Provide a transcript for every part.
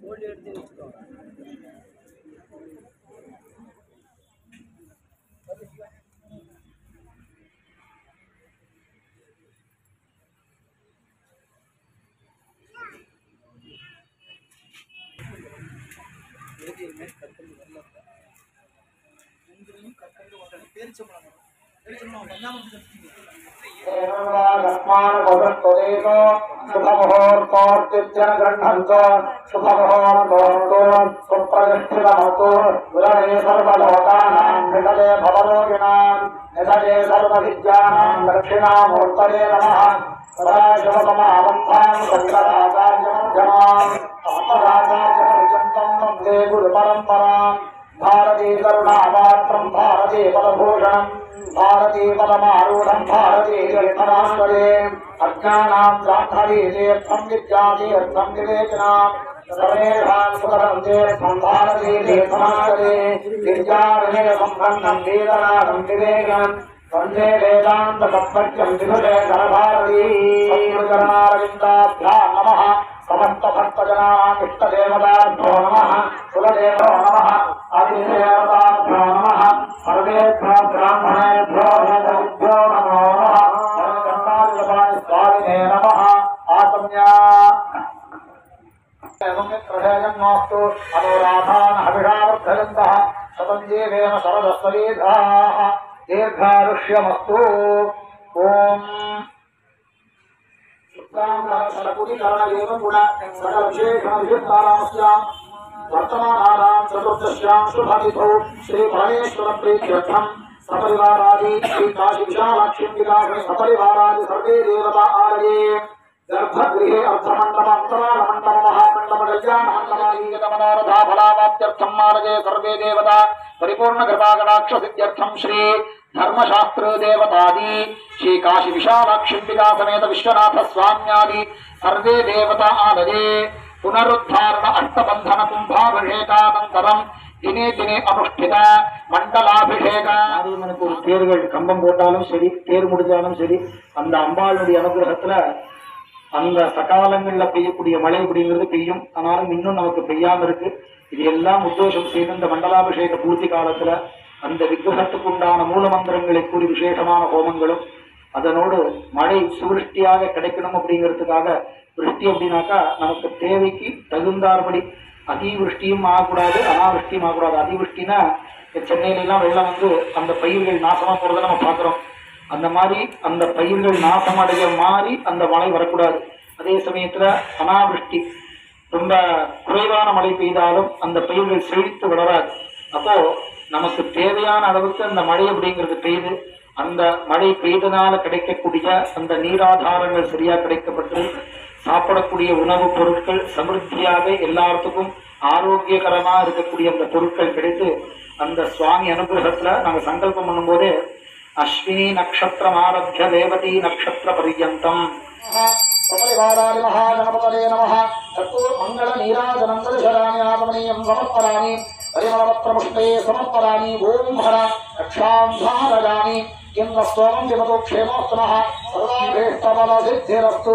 Fold చేసి ఇచ్చుకోవాలి ఏది ఇమేజ్ కట్టలు వెళ్ళొద్దా गृह्णन्तो शुभमुहूर्तोऽस्तु सुप्रतिष्ठितमस्तु दक्षिणामूर्तये नमः सदाशिवसमारम्भां భారతీ కరుణాపాత్రం భారతీ పదభూషణం భారతీ పదమారూఢం భారతీ తీర్థమాశ్వరే అజ్ఞానాం ద్రాక్షరీ తీర్థం విద్యాతీర్థం వివేచనా సర్వేషాం సుఖం తీర్థం భారతీ తీర్థమాశ్వరే విద్యారణే సంపన్నం వీరనాథం వందే వేదాంత సత్పత్యం త్రిభుజే కరభారతీ సత్కరణారవిందాభ్యా నమ समस्तभक्तजनानाम् इष्टदेवताभ्यो नमः कुलदेवो नमः अतिदेवताभ्यो नमः सर्वेभ्यो ब्राह्मणेभ्यो वेदविभ्यो नमो नमः स्वामिने नमः आसम्या ेजन्मास्तु अनुराधान् हविषावर्धयन्तः शतं जीवेन शरदस्वरीधाः दीर्घारुष्यमस्तु ॐ वर्तमानानां चतुर्दश्यां शुभतिथौ श्रीपरमेश्वरप्रीत्यर्थम् सपरिवारादि श्रीकाशीविशालाक्ष्मीं विकासने सर्वे देवता आलये गर्भगृहे अर्थमण्डपन्तरालमण्डप महामण्डप कल्याणमण्डपालीगतमनोरथा फलावाप्त्यर्थं मार्गे सर्वे देवता परिपूर्णकृपाकटाक्षसिद्ध्यर्थं श्री धर्मशास्त्रो देवतादि श्री काशी विशालाक्षिम्बिका समेत विश्वनाथ स्वाम्यादि सर्वे देवता आदये पुनरुद्धारण अष्टबंधन कुंभाभिषेकानन्तरम् தினே தினே அனுஷ்டித மண்டலாபிஷேக நாரீமனுக்கு ஒரு தேர்கள் கம்பம் போட்டாலும் சரி தேர் முடிஞ்சாலும் சரி அந்த அம்பாளுடைய அனுகிரகத்துல அந்த சகாலங்களில் பெய்யக்கூடிய மழை அப்படிங்கிறது பெய்யும். ஆனாலும் இன்னும் நமக்கு பெய்யாம இருக்கு. இது எல்லாம் உத்தோஷம் செய்து இந்த மண்டலாபிஷேக பூர்த்தி காலத்துல அந்த விக்கிரகத்துக்கு உண்டான மூல மந்திரங்களை கூறி விசேஷமான ஹோமங்களும் அதனோடு மழை சுவிருஷ்டியாக கிடைக்கணும் அப்படிங்கிறதுக்காக விருஷ்டி அப்படின்னாக்கா நமக்கு தேவைக்கு தகுந்தார்படி அதிவிருஷ்டியும் ஆகக்கூடாது அனாவிருஷ்டியும் ஆகக்கூடாது. அதிவிருஷ்டினா சென்னையிலாம் வெள்ளம் வந்து அந்த பயிர்கள் நாசமாக போகிறத நம்ம பார்க்குறோம். அந்த மாதிரி அந்த பயிர்கள் நாசமடைய மாதிரி அந்த மழை வரக்கூடாது. அதே சமயத்தில் அனாவிருஷ்டி ரொம்ப குறைவான மழை பெய்தாலும் அந்த பயிர்கள் செழித்து வளராது. அப்போது நமக்கு தேவையான அளவுக்கு அந்த மழை அப்படிங்கிறது பெய்து அந்த மழை பெய்தனால கிடைக்கக்கூடிய அந்த நீராதாரங்கள் சரியா கிடைக்கப்பட்டு சாப்பிடக்கூடிய உணவுப் பொருட்கள் சமிருத்தியாக எல்லாத்துக்கும் ஆரோக்கியகரமா இருக்கக்கூடிய அந்த பொருட்கள் கிடைத்து அந்த சுவாமி அனுகிரகத்துல நாங்க சங்கல்பம் பண்ணும் போது அஸ்வினி நக்ஷத்திரம் ஆரம்பிய ரேவதி நட்சத்திர பரியந்தம். மங்கள நீராதனம் ஆகமனியம் హరిమలవత్రముష్ణే సమర్పరాని ఓం హర రక్షాంధారయామి ఇంద్ర స్తోమం దివతో క్షేమోత్తమ సర్వాభీష్టబలసిద్ధిరస్తు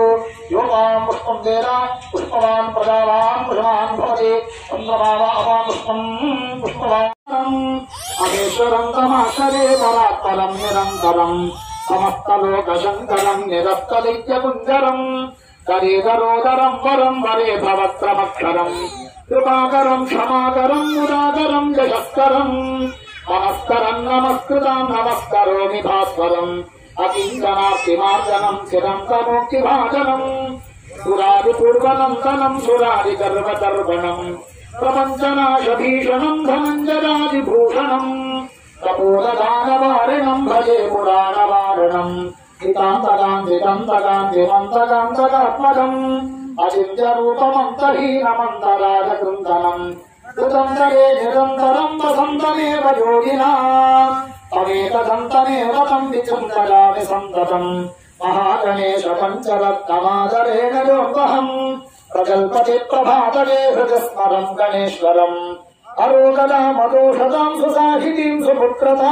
యోగాం పుష్పం దేన పుష్పవాన్ ప్రజావాన్ పుష్పవాన్ భవతి చంద్రమావాపా పుష్పం పుష్పవాన్ అహేశ్వరం తమాశరే పరాత్పరం నిరంతరం సమస్తలోకశంకరం నిరత్తలిత్యకుంజరం తరేదరోదరం వరం వరే భవత్రమక్షరం. కృపాకరం క్షమాకరం మురాకరం జయస్కరం. మనస్కరం నమస్కృతం నమస్కరోమి భాస్వరం. అకించనార్తిమార్జనం చిరం కమోక్తిభాజనం సురాది పూర్వనందనం సురాది గర్వదర్వణం ప్రపంచనాశభీషణం ధనంజరాదిభూషణం కపోదానవారిణం భజే పురాణవారణం. హితాంతకాంతికంతకాంతిమంతకాంతకాత్మకం అచిత్యరూపమంతహీనమంతరాజకృందనం కృతంతరే నిరంతరం వసంతమేవ యోగినా. తమేతదంతమేవ తం విచృందరామి సంతతం. మహాగణేశ పంచరత్నమాదరేణ ప్రకల్పతి ప్రభాతలే హృదస్మరం గణేశ్వరం. అరోగదామదోషదాం సుసాహితీం సుపుత్రతా.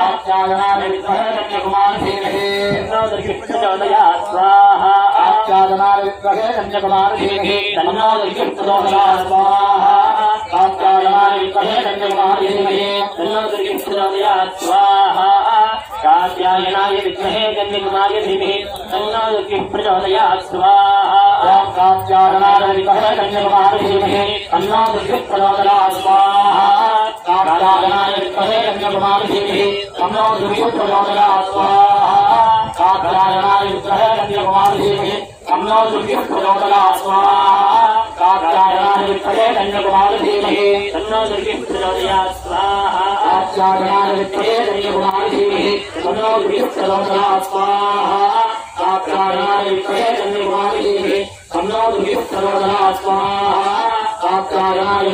रक्तगन्धानवित्तान्तर्गतपटे तपोजम् रक्ताङ्गम् देवम् जगत्कारम् तलवम् कात्यायनाय विद्महे कन्याकुमारी धीमहि तन्नो दुर्गिः प्रचोदयात् स्वाहा कात्यायनाय प्रचोदयात् स्वाहा कात्यायनाय विद्महे कन्याकुमारी धीमहि प्रचोदयात् स्वाहा कात्यायनाय धीमहि तन्नो दुर्गिः प्रचोदयात् स्वाहा कात्यायनाय विद्महे कन्याकुमारी धीमहि तन्नो दुर्गिः प्रचोदयात् स्वाहा कात्यायनाय विद्महे कन्याकुमारी धीमहि तन्नो दुर्गिः प्रचोदयात् स्वाहा कात्यायनाय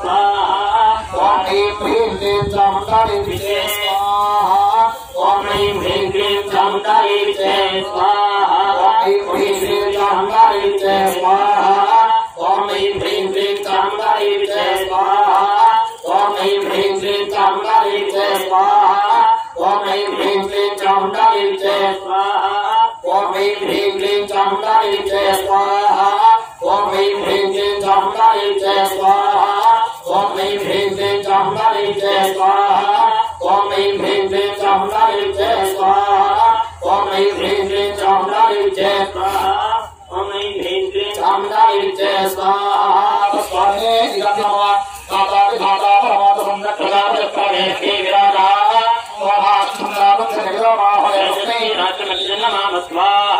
स्वाहा ॐ ह्रीं ह्रीं क्लीं चामुण्डायै विद्महे स्वाहा ॐ ह्रीं ह्रीं क्लीं चामुण्डायै विद्महे स्वाहा ॐ ह्रीं ह्रीं क्लीं चामुण्डायै विद्महे स्वाहा ॐ ह्रीं ह्रीं क्लीं चामुण्डायै विद्महे स्वाहा ॐ ह्रीं ह्रीं क्लीं चामुण्डायै विद्महे स्वाहा ॐ ह्रीं ह्रीं क्लीं चामुण्डायै विद्महे स्वाहा ॐ ह्रीं ह्रीं क्लीं चामुण्डायै विद्महे स्वाहा ॐ ह्रीं ह्रीं क्लीं चामुण्डायै विद्महे स्वाहा स्वामी भीम देव ब्रह्मणि जय स्वाहा। स्वामी भीम देव ब्रह्मणि जय स्वाहा। स्वामी भीम देव ब्रह्मणि जय स्वाहा। स्वामी भीम देव ब्रह्मणि जय स्वाहा। स्वामी गणवा काका धाता परमात सुंदर प्रकार प्रकारे के विराजा। स्वाहा सुंदर भक्त निरमाह यस्मै राजमल्लिन नमः स्वाहा।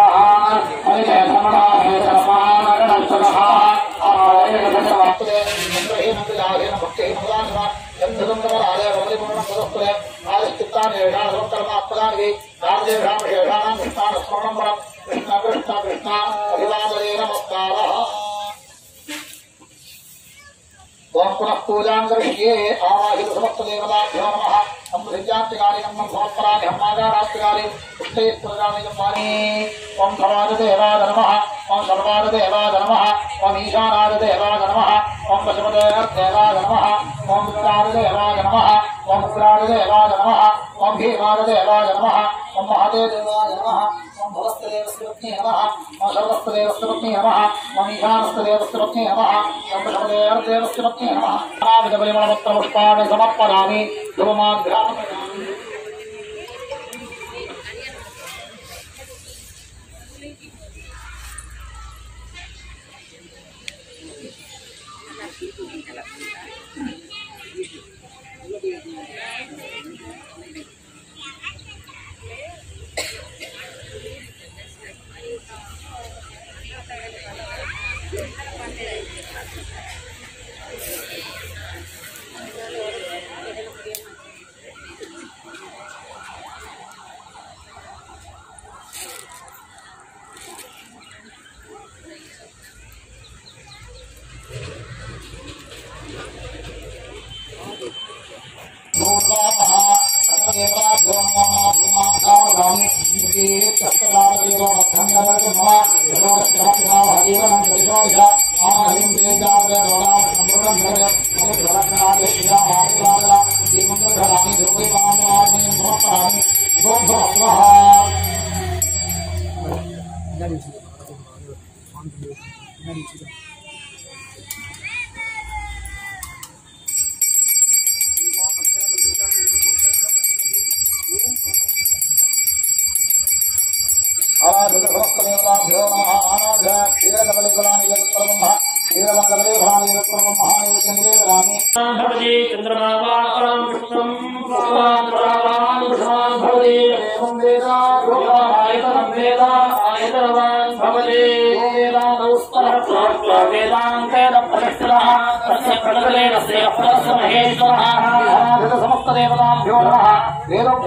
कृष्ण कृष्ण रघुरामरे नमस्कार ओम पुनः पूजा दृश्ये आवाहित समस्त देवताभ्यो नमः अमृतजातिकाले नमः भवत्पराणि हमागारात्रिकाले उत्तरे प्रजानि जम्बानि ओम भवाददेवाद नमः ओम सर्वाददेवाद नमः ओम ईशानाददेवाद नमः ओम पशुपदेवाद नमः ओम विद्यादेवाद नमः ओम उग्रादेवाद नमः ओम भीमादेवाद नमः ओम महादेवाद नमः भवस्तदेवस्तुपत्नी नमः मधवस्तदेवस्तुपत्नी नमः मणिधानस्तदेवस्तुपत्नी नमः शम्भदेवस्तुपत्नी नमः विदबलिमणवस्त्रपुष्पाणि समर्पयामि ध्रुवमाघ्रामप्रति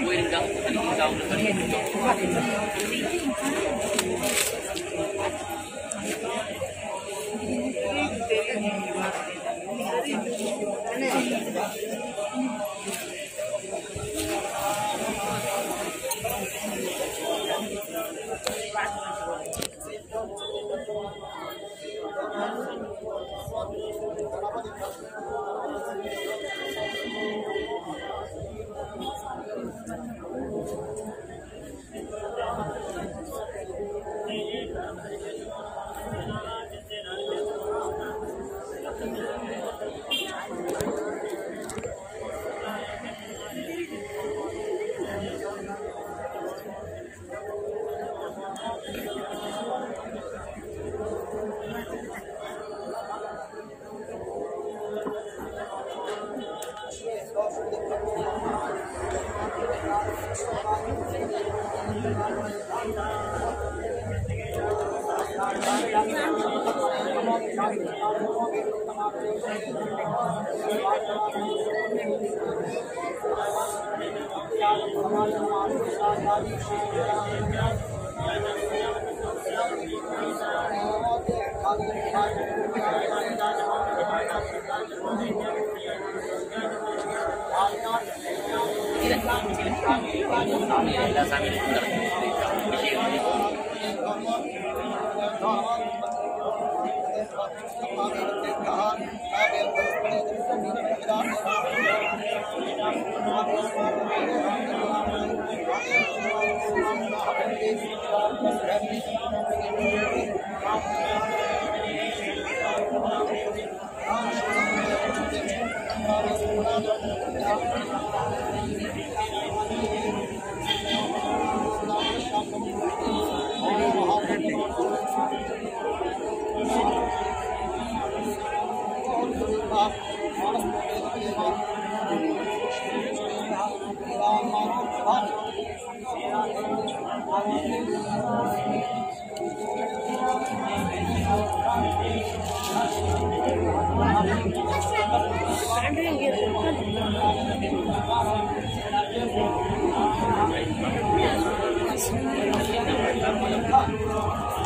போயிருந்தா அன்னைக்கு அவங்க எல்லா சாமியும் Thank Gracias.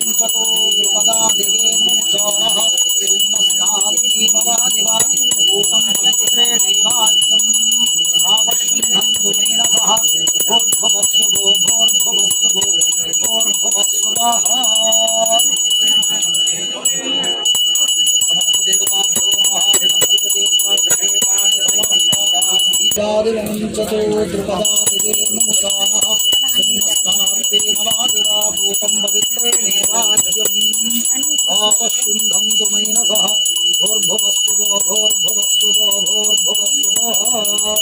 ng photo भवस्तु भोर्भवस्तु